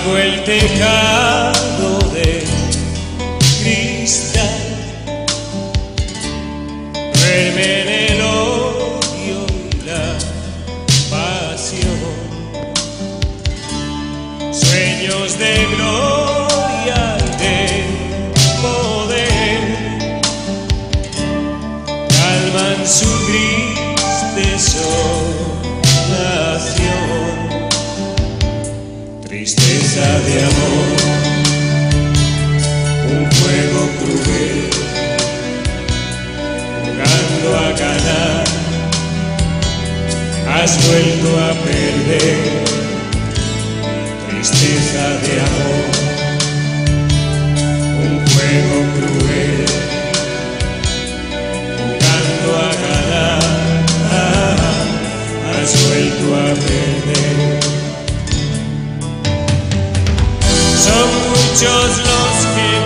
bajo el tejado de cristal. Duermen el odio y la pasión. Sueños de gloria Tristeza de amor, un fuego cruel, jugando a ganar, has vuelto a perder. Tristeza de amor, un fuego cruel, jugando a ganar, has vuelto a perder. Just los que